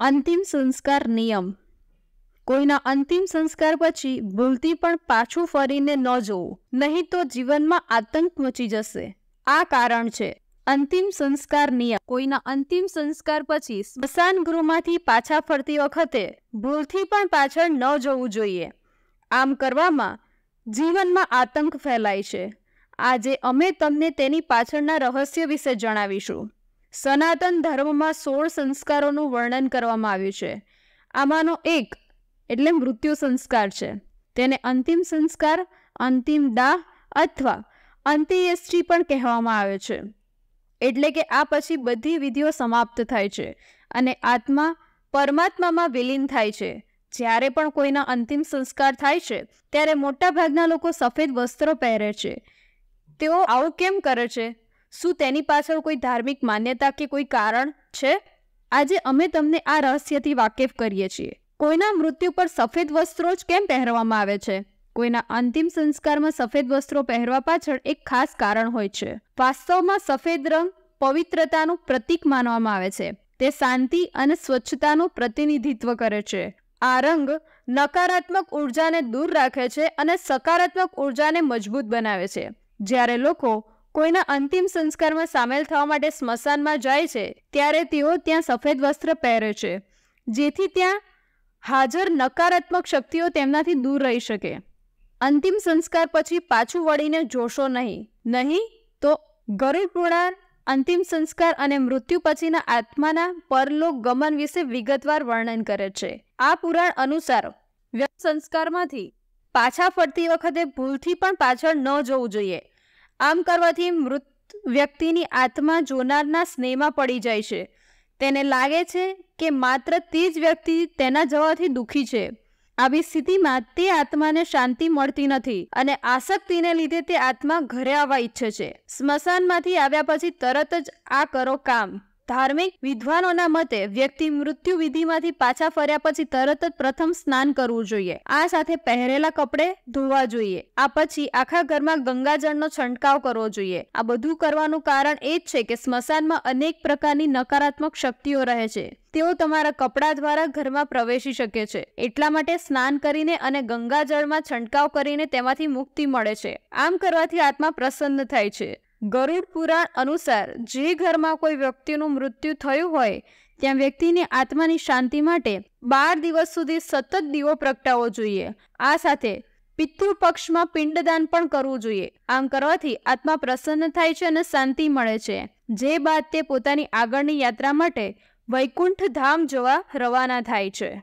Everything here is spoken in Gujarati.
અંતિમ સંસ્કાર નિયમ. કોઈના અંતિમ સંસ્કાર પછી ભૂલથી પણ પાછું ફરીને ન જોવું, નહીં તો જીવનમાં આતંક મચી જશે. આ કારણ છે. અંતિમ સંસ્કાર નિયમ. કોઈના અંતિમ સંસ્કાર પછી સ્મશાન ગૃહમાંથી પાછા ફરતી વખતે ભૂલથી પણ પાછળ ન જવું જોઈએ. આમ કરવામાં જીવનમાં આતંક ફેલાય છે. આજે અમે તમને તેની પાછળના રહસ્ય વિશે જણાવીશું. સનાતન ધર્મમાં સોળ સંસ્કારોનું વર્ણન કરવામાં આવ્યું છે. આમાંનો એક એટલે મૃત્યુ સંસ્કાર છે. તેને અંતિમ સંસ્કાર, અંતિમ દાહ અથવા અંત્યેષ્ટિ પણ કહેવામાં આવે છે. એટલે કે આ પછી બધી વિધિઓ સમાપ્ત થાય છે અને આત્મા પરમાત્મામાં વિલીન થાય છે. જ્યારે પણ કોઈના અંતિમ સંસ્કાર થાય છે, ત્યારે મોટાભાગના લોકો સફેદ વસ્ત્રો પહેરે છે. તેઓ આવું કેમ કરે છે? શું તેની પાછળ કોઈ ધાર્મિક માન્યતા કે કોઈ કારણ છે? આજે અમે તમને આ રહસ્યથી વાકેફ કરીએ છીએ. કોઈના મૃત્યુ પર સફેદ વસ્ત્રો જ કેમ પહેરવામાં આવે છે? કોઈના અંતિમ સંસ્કારમાં સફેદ વસ્ત્રો પહેરવા પાછળ એક ખાસ કારણ હોય છે. વાસ્તવમાં સફેદ રંગ પવિત્રતાનું પ્રતીક માનવામાં આવે છે. તે શાંતિ અને સ્વચ્છતાનું પ્રતિનિધિત્વ કરે છે. આ રંગ નકારાત્મક ઉર્જાને દૂર રાખે છે અને સકારાત્મક ઉર્જાને મજબૂત બનાવે છે. જ્યારે લોકો કોઈના અંતિમ સંસ્કારમાં સામેલ થવા માટે સ્મશાનમાં જાય છે, ત્યારે તેઓ ત્યાં સફેદ વસ્ત્ર પહેરે છે, જેથી ત્યાં હાજર નકારાત્મક શક્તિઓ તેમનાથી દૂર રહી શકે. અંતિમ સંસ્કાર પછી પાછું વળીને જોશો નહીં. નહીં તો ગરુડ પુરાણ અંતિમ સંસ્કાર અને મૃત્યુ પછીના આત્માના પરલોક ગમન વિશે વિગતવાર વર્ણન કરે છે. આ પુરાણ અનુસાર સંસ્કારમાંથી પાછા ફરતી વખતે ભૂલથી પણ પાછળ ન જવું જોઈએ. આમ કરવાથી મૃત વ્યક્તિની આત્મા જોનારના સ્નેહમાં પડી જાય છે. તેને લાગે છે કે માત્ર તે જ વ્યક્તિ તેના જવાથી દુઃખી છે. આવી સ્થિતિમાં તે આત્માને શાંતિ મળતી નથી અને આસક્તિને લીધે તે આત્મા ઘરે આવવા ઈચ્છે છે. સ્મશાનમાંથી આવ્યા પછી તરત જ આ કરો કામ. ધાર્મિક વિદ્વાનોના મતે વ્યક્તિ મૃત્યુ વિધિમાંથી પાછા ફર્યા પછી તરત જ પ્રથમ સ્નાન કરવું જોઈએ. આ સાથે પહેરેલા કપડે ધોવા જોઈએ. આ પછી આખા ઘરમાં ગંગાજળનો છંટકાવ કરવો જોઈએ. આ બધું કરવાનું કારણ એ જ છે કે સ્મશાનમાં અનેક પ્રકારની નકારાત્મક શક્તિઓ રહે છે. તેઓ તમારા કપડા દ્વારા ઘરમાં પ્રવેશી શકે છે. એટલા માટે સ્નાન કરીને અને ગંગાજળમાં છંટકાવ કરીને તેમાંથી મુક્તિ મળે છે. આમ કરવાથી આત્મા પ્રસન્ન થાય છે. ગરુડ પુરાણ અનુસાર જે ઘરમાં કોઈ વ્યક્તિનું મૃત્યુ થયું હોય, ત્યાં વ્યક્તિની આત્માની શાંતિ માટે બાર દિવસ સુધી સતત દીવો પ્રગટાવવો જોઈએ. આ સાથે પિતૃ પક્ષમાં પિંડદાન પણ કરવું જોઈએ. આમ કરવાથી આત્મા પ્રસન્ન થાય છે અને શાંતિ મળે છે. જે બાદ તે પોતાની આગળની યાત્રા માટે વૈકુંઠ ધામ જવા રવાના થાય છે.